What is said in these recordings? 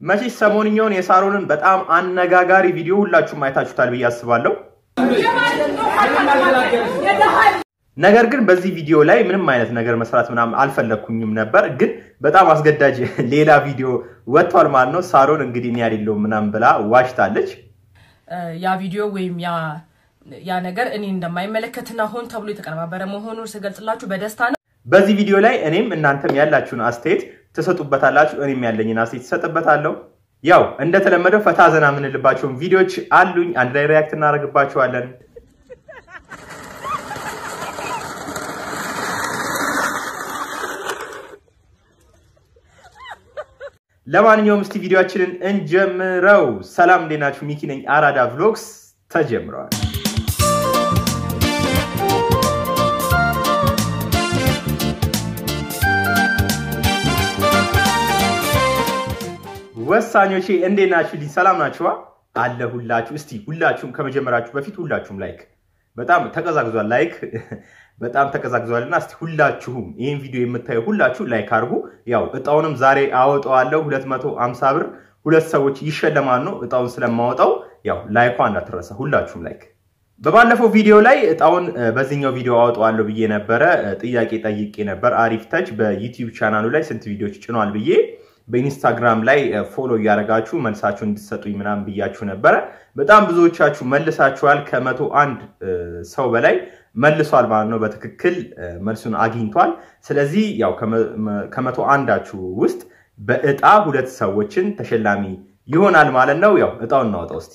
መቼስ ሰሞንኛውን የሳሮንን በጣም አነጋጋሪ ቪዲዮ ሁላችሁም አይታችሁታል ብዬ አስባለሁ። ነገር ግን በዚህ ቪዲዮ ላይ ምንም አይነት ነገር መስራት ምናምን አልፈለግኩኝም ነበር፣ ግን በጣም አስገዳጅ ሌላ ቪዲዮ ወጥቷል ማለት ነው። ሳሮን እንግዲህ እኔ አይደለሁም ምናምን ብላ ዋሽታለች። ያ ቪዲዮ ወይም ያ ያ ነገር እኔ እንደማይመለከትና ሆን ተብሎ የተቀነባበረ መሆኑን ስገልጽላችሁ በደስታ ነው። በዚህ ቪዲዮ ላይ እኔም እናንተም ያላችሁን አስተያየት ትሰጡበታላችሁ፣ እኔም ያለኝን አስተያየት ትሰጥበታለሁ። ያው እንደተለመደው ፈታ ዘና የምንልባቸውን ቪዲዮዎች አሉኝ፣ አንድ ላይ ሪያክት እናደርግባቸዋለን። ለማንኛውም እስቲ ቪዲዮችንን እንጀምረው። ሰላም እንዴት ናችሁ? ሚኪ ነኝ። አራዳ ቭሎግስ ተጀምረዋል። ወሳኞቼ እንዴት ናችሁ? ልኝ ሰላም ናችኋ? አለ ሁላችሁ። እስቲ ሁላችሁም ከመጀመራችሁ በፊት ሁላችሁም like በጣም ተቀዛቅዟል። like በጣም ተቀዛቅዟል እና እስቲ ሁላችሁም ይህን ቪዲዮ የምታዩ ሁላችሁ like አድርጉ። ያው እጣውንም ዛሬ አወጣዋለሁ። 250 ብር ሁለት ሰዎች ይሸለማሉ። እጣውን ስለማወጣው ያው like ዋ እንዳትረሳ ሁላችሁም like። በባለፈው ቪዲዮ ላይ እጣውን በዚህኛው ቪዲዮ አወጣዋለሁ ብዬ ነበረ። ጥያቄ ጠይቄ ነበር። አሪፍ ተች በዩቲዩብ ቻናሉ ላይ ስንት ቪዲዮዎች ጭኗል ብዬ በኢንስታግራም ላይ follow እያደረጋችሁ መልሳችሁ እንድትሰጡኝ ምናምን ብያችሁ ነበረ። በጣም ብዙዎቻችሁ መልሳችኋል። ከመቶ አንድ ሰው በላይ መልሷል ማለት ነው። በትክክል መልሱን አግኝቷል። ስለዚህ ያው ከመቶ አንዳችሁ ውስጥ በእጣ ሁለት ሰዎችን ተሸላሚ ይሆናል ማለት ነው። ያው እጣውን እናወጣው እስቲ።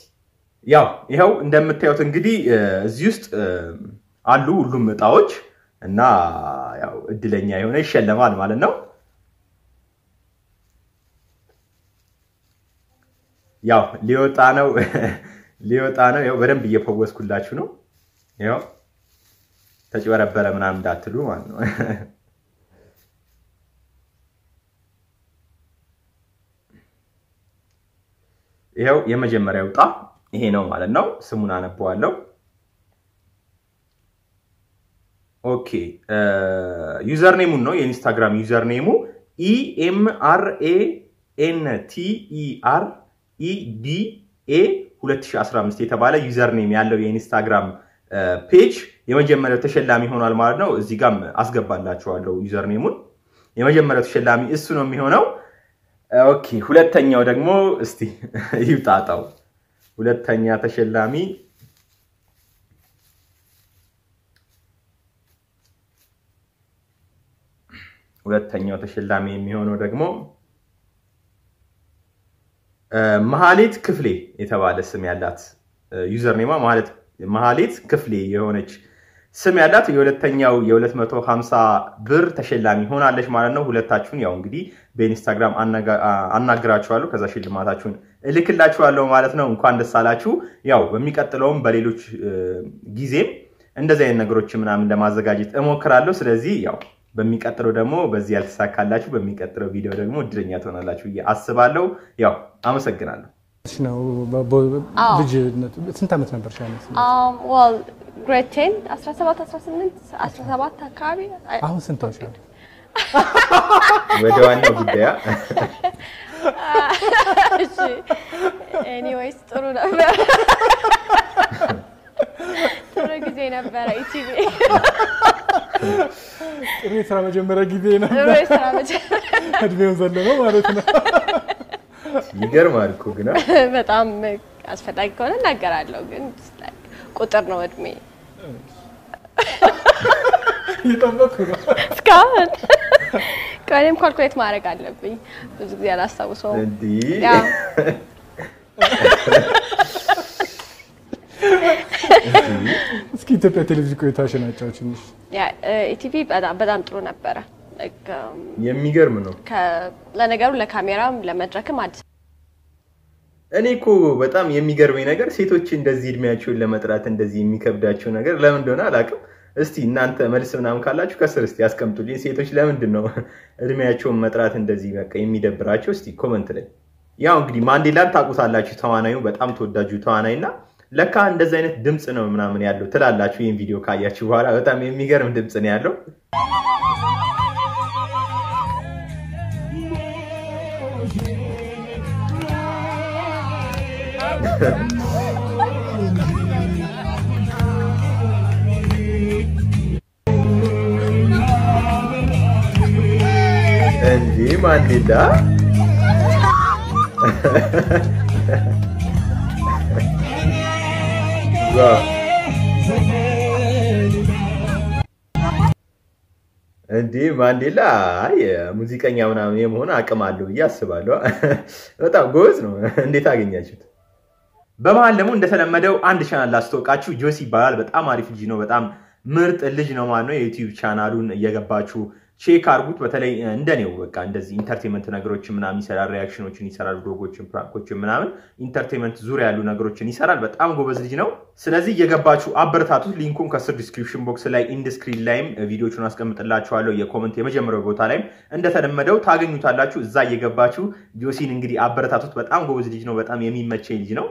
ያው ይኸው እንደምታዩት እንግዲህ እዚህ ውስጥ አሉ ሁሉም እጣዎች እና ያው እድለኛ የሆነ ይሸለማል ማለት ነው። ያው ሊወጣ ነው ሊወጣ ነው። ያው በደንብ እየፈወስኩላችሁ ነው። ያው ተጭበረበረ ምናምን እንዳትሉ ማለት ነው። ይኸው የመጀመሪያው ዕጣ ይሄ ነው ማለት ነው። ስሙን አነበዋለሁ። Okay user name ኡን ነው የኢንስታግራም user name ኡ EMRA N TER EDA 2015 የተባለ user name ያለው የኢንስታግራም page የመጀመሪያው ተሸላሚ ሆኗል ማለት ነው። እዚህ ጋም አስገባላችኋለሁ user name ኡን። የመጀመሪያው ተሸላሚ እሱ ነው የሚሆነው። Okay ሁለተኛው ደግሞ እስቲ ይውጣጣው። ሁለተኛ ተሸላሚ ሁለተኛው ተሸላሚ የሚሆነው ደግሞ መሀሌት ክፍሌ የተባለ ስም ያላት user name ኣ መሀሌት ክፍሌ የሆነች ስም ያላት የሁለተኛው የ250 ብር ተሸላሚ ሆናለች ማለት ነው። ሁለታችሁን ያው እንግዲህ በኢንስታግራም አናግራችኋለሁ፣ ከዛ ሽልማታችሁን እልክላችኋለሁ ማለት ነው። እንኳን ደስ አላችሁ። ያው በሚቀጥለውም በሌሎች ጊዜም እንደዚህ አይነት ነገሮች ምናምን ለማዘጋጀት እሞክራለሁ። ስለዚህ ያው በሚቀጥለው ደግሞ በዚህ ያልተሳካላችሁ በሚቀጥለው ቪዲዮ ደግሞ እድለኛ ትሆናላችሁ ብዬ አስባለሁ። ያው አመሰግናለሁ። ነው ልጅነቱ ስንት ዓመት ነበር? ግሬድ ቴን 17 18 17 አካባቢ አሁን ስንት ሆንሽ? ወደ ዋናው ጉዳያ Anyways ጥሩ ነበር። ጥሩ ጊዜ ነበረ። ኢቲቪ ጥሩ የስራ መጀመሪያ ጊዜ ነበር። እድሜውን ዘለነው ማለት ነው። ይገርማል እኮ ግን በጣም አስፈላጊ ከሆነ እናገራለሁ፣ ግን ቁጥር ነው እድሜ። እየጠበኩ ነው። እስካሁን ከእኔም calculate ማድረግ አለብኝ። ብዙ ጊዜ አላስታውሰውም። እንዲህ ያው እስኪ ኢትዮጵያ ቴሌቪዥን ቆይታሽን አጫውችኝ። ኢቲቪ በጣም ጥሩ ነበረ። የሚገርም ነው። ከ- ለነገሩ ለካሜራም ለመድረክም አዲስ እኔ እኮ በጣም የሚገርመኝ ነገር ሴቶች እንደዚህ እድሜያቸውን ለመጥራት እንደዚህ የሚከብዳቸው ነገር ለምን እንደሆነ አላውቅም። እስቲ እናንተ መልስ ምናምን ካላችሁ ከስር እስቲ ያስቀምጡልኝ። ሴቶች ለምንድን ነው እድሜያቸውን መጥራት እንደዚህ በቃ የሚደብራቸው? እስቲ comment ላይ። ያው እንግዲህ ማንዴላን ታውቁታላችሁ፣ ተዋናዩ በጣም ተወዳጁ ተዋናይ እና ለካ እንደዚህ አይነት ድምፅ ነው ምናምን ያለው ትላላችሁ። ይህን ቪዲዮ ካያችሁ በኋላ በጣም የሚገርም ድምፅ ነው ያለው። እንዲህ ማንዴላ እንዲህ ማንዴላ አይ ሙዚቀኛ ምናምን የመሆን አቅም አለው ብዬ አስባለሁ። በጣም ጎበዝ ነው። እንዴት አገኛችሁት? በመሀል ደግሞ እንደተለመደው አንድ ቻናል ላስተዋውቃችሁ። ጆሲ ይባላል። በጣም አሪፍ ልጅ ነው። በጣም ምርጥ ልጅ ነው ማለት ነው። የዩቲዩብ ቻናሉን እየገባችሁ check አድርጉት። በተለይ እንደኔው በቃ እንደዚህ entertainment ነገሮችን ምናምን ይሰራል። reaction ኦችን ይሰራል። vlog ኦችን፣ prank ኦችን ምናምን entertainment ዙሪያ ያሉ ነገሮችን ይሰራል። በጣም ጎበዝ ልጅ ነው። ስለዚህ እየገባችሁ አበረታቱት። link ኡን ከስር description box ላይ end screen ላይም ቪዲዮቹን አስቀምጥላችኋለሁ። የ comment የመጀመሪያው ቦታ ላይም እንደተለመደው ታገኙታላችሁ። እዛ እየገባችሁ ጆሲን እንግዲህ አበረታቱት። በጣም ጎበዝ ልጅ ነው። በጣም የሚመቸኝ ልጅ ነው።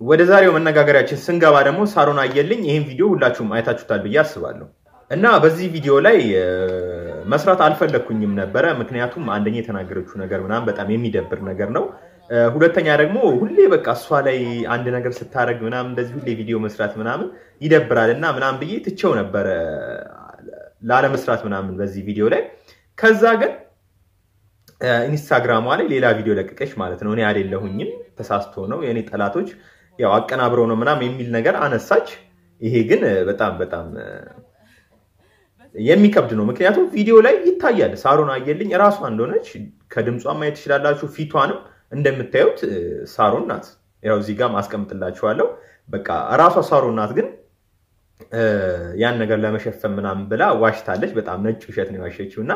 ወደ ዛሬው መነጋገሪያችን ስንገባ ደግሞ ሳሮን አየልኝ ይህን ቪዲዮ ሁላችሁም አይታችሁታል ብዬ አስባለሁ። እና በዚህ ቪዲዮ ላይ መስራት አልፈለግኩኝም ነበረ። ምክንያቱም አንደኛ የተናገረችው ነገር ምናምን በጣም የሚደብር ነገር ነው። ሁለተኛ ደግሞ ሁሌ በቃ እሷ ላይ አንድ ነገር ስታደርግ ምናምን እንደዚህ ሁሌ ቪዲዮ መስራት ምናምን ይደብራል እና ምናምን ብዬ ትቼው ነበረ ላለመስራት ምናምን በዚህ ቪዲዮ ላይ። ከዛ ግን ኢንስታግራሟ ላይ ሌላ ቪዲዮ ለቀቀች ማለት ነው። እኔ አይደለሁኝም ተሳስቶ ነው የእኔ ጠላቶች ያው አቀናብረው ነው ምናምን የሚል ነገር አነሳች። ይሄ ግን በጣም በጣም የሚከብድ ነው። ምክንያቱም ቪዲዮ ላይ ይታያል ሳሮን አየልኝ እራሷ እንደሆነች ከድምጿ ማየት ትችላላችሁ። ፊቷንም እንደምታዩት ሳሮን ናት። ያው እዚህ ጋር ማስቀምጥላችኋለሁ። በቃ እራሷ ሳሮን ናት። ግን ያን ነገር ለመሸፈን ምናምን ብላ ዋሽታለች። በጣም ነጭ ውሸት ነው የዋሸችው እና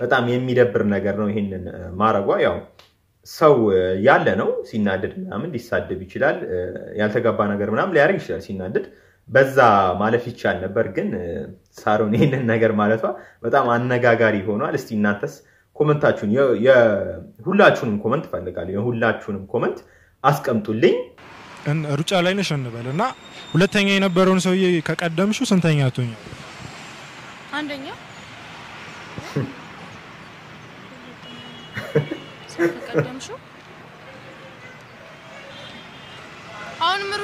በጣም የሚደብር ነገር ነው ይሄንን ማረጓ። ያው ሰው ያለ ነው ሲናደድ ምናምን ሊሳደብ ይችላል። ያልተገባ ነገር ምናምን ሊያደርግ ይችላል ሲናደድ በዛ ማለፍ ይቻል ነበር። ግን ሳሮን ይህንን ነገር ማለቷ በጣም አነጋጋሪ ሆኗል። እስቲ እናንተስ comment ኣችሁን ሁላችሁንም comment እፈልጋለሁ። የሁላችሁንም comment አስቀምጡልኝ። ሩጫ ላይ ነሽ እንበል እና ሁለተኛ የነበረውን ሰውዬ ከቀደምሽው ስንተኛ ትሆኛ? አንደኛ ከቀደምሽው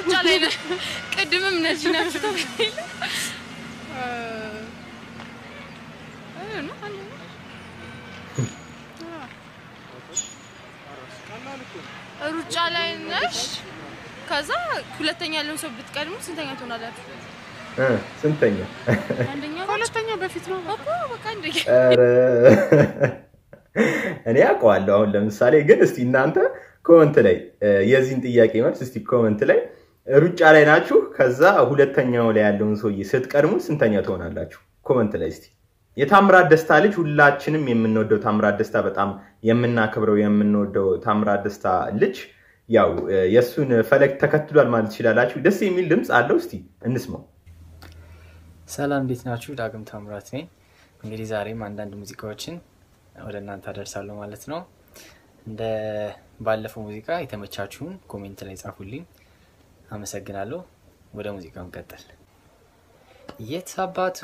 ሩጫ ላይ ቅድምም ነች ነች ሩጫ ላይ ነሽ። ከዛ ሁለተኛ ያለውን ሰው ብትቀድሙ ስንተኛ ትሆናላችሁ? ስንተኛ? ከሁለተኛ በፊት ነው እኮ በቃ አንደኛ። ኧረ እኔ አውቀዋለሁ። አሁን ለምሳሌ ግን እስቲ እናንተ comment ላይ የዚህን ጥያቄ መልስ እስቲ comment ላይ ሩጫ ላይ ናችሁ፣ ከዛ ሁለተኛው ላይ ያለውን ሰውዬ ስትቀድሙ ስንተኛ ትሆናላችሁ? comment ላይ እስቲ። የታምራት ደስታ ልጅ ሁላችንም የምንወደው ታምራት ደስታ በጣም የምናከብረው የምንወደው ታምራት ደስታ ልጅ ያው የእሱን ፈለግ ተከትሏል ማለት ትችላላችሁ። ደስ የሚል ድምፅ አለው። እስቲ እንስማው። ሰላም እንዴት ናችሁ? ዳግም ታምራት ነኝ። እንግዲህ ዛሬም አንዳንድ ሙዚቃዎችን ወደ እናንተ አደርሳለሁ ማለት ነው። እንደ ባለፈው ሙዚቃ የተመቻችሁን comment ላይ ጻፉልኝ። አመሰግናለሁ። ወደ ሙዚቃው እንቀጥል። የት አባቱ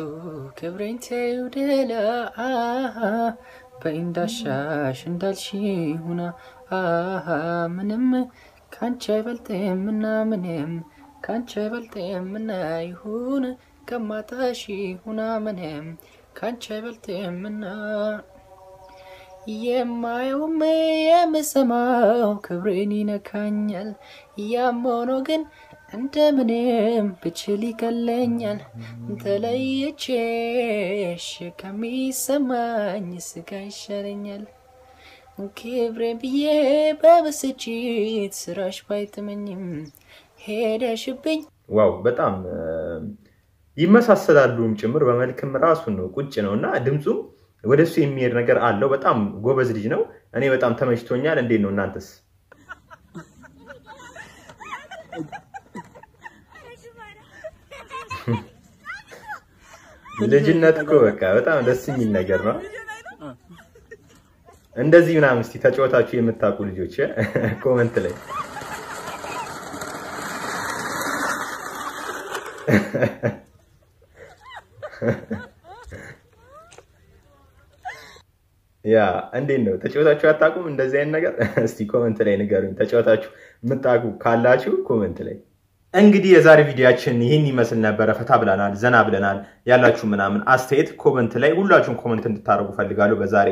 ክብሬን ተይው ደላ በኢንዳሻሽ እንዳልሽ ሁና ምንም ካንቺ አይበልጥምና ምንም ካንቺ አይበልጥምና ይሁን ከማጣሽ ሁና ምንም ካንቺ አይበልጥምና የማየውም የምሰማው ክብሬን ይነካኛል። ያም ሆኖ ግን እንደምንም ብችል ይቀለኛል። ተለይቼሽ ከሚሰማኝ ስጋ ይሻለኛል። ክብሬን ብዬ በብስጭት ስራሽ ባይጥመኝም ሄደሽብኝ ዋው በጣም ይመሳሰላሉም ጭምር በመልክም ራሱን ነው ቁጭ ነው እና ድምፁም ወደ እሱ የሚሄድ ነገር አለው። በጣም ጎበዝ ልጅ ነው። እኔ በጣም ተመችቶኛል። እንዴት ነው እናንተስ? ልጅነት እኮ በቃ በጣም ደስ የሚል ነገር ነው። እንደዚህ ምናምን እስኪ ተጫወታችሁ የምታውቁ ልጆች comment ላይ ያ እንዴት ነው ተጫወታችሁ አታውቁም? እንደዚህ አይነት ነገር እስቲ comment ላይ ንገሩኝ። ተጫወታችሁ የምታውቁ ካላችሁ comment ላይ። እንግዲህ የዛሬ ቪዲዮአችን ይህን ይመስል ነበረ። ፈታ ብለናል፣ ዘና ብለናል። ያላችሁ ምናምን አስተያየት comment ላይ ሁላችሁም comment እንድታደርጉ ፈልጋለሁ። በዛሬ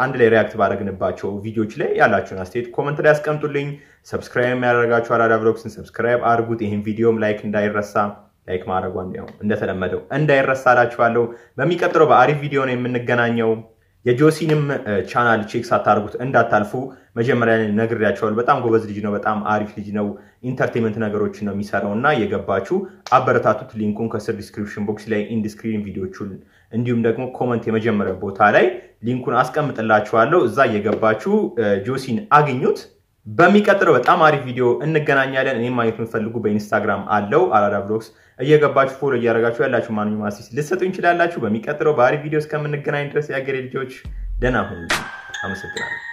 አንድ ላይ react ባደረግንባቸው ቪዲዮዎች ላይ ያላችሁን አስተያየት comment ላይ አስቀምጡልኝ። subscribe ያላደረጋችሁ አራዳ ብሎግስን subscribe አድርጉት። ይህን ቪዲዮም like እንዳይረሳ like ማድረጓን ያው እንደተለመደው እንዳይረሳ እላችኋለሁ። በሚቀጥለው በአሪፍ ቪዲዮ ነው የምንገናኘው። የጆሲንም channel check ሳታደርጉት እንዳታልፉ። መጀመሪያ ላይ ነግሬያቸዋለሁ። በጣም ጎበዝ ልጅ ነው። በጣም አሪፍ ልጅ ነው። entertainment ነገሮችን ነው የሚሰራው እና የገባችሁ አበረታቱት። link ኡን ከስር description box ላይ ኢንዲስክሪን ቪዲዮቹን እንዲሁም ደግሞ comment የመጀመሪያ ቦታ ላይ link ኡን አስቀምጥላችኋለሁ። እዛ እየገባችሁ ጆሲን አግኙት። በሚቀጥለው በጣም አሪፍ ቪዲዮ እንገናኛለን። እኔም ማግኘት የምትፈልጉ በኢንስታግራም አለሁ አራዳ ብሎግስ እየገባችሁ follow እያደረጋችሁ ያላችሁ ማንኛውም ሀሳብ ልትሰጡ ትችላላችሁ። በሚቀጥለው በአሪፍ ቪዲዮ እስከምንገናኝ ድረስ የአገሬ ልጆች ደህና ሁኑ። አመሰግናለሁ።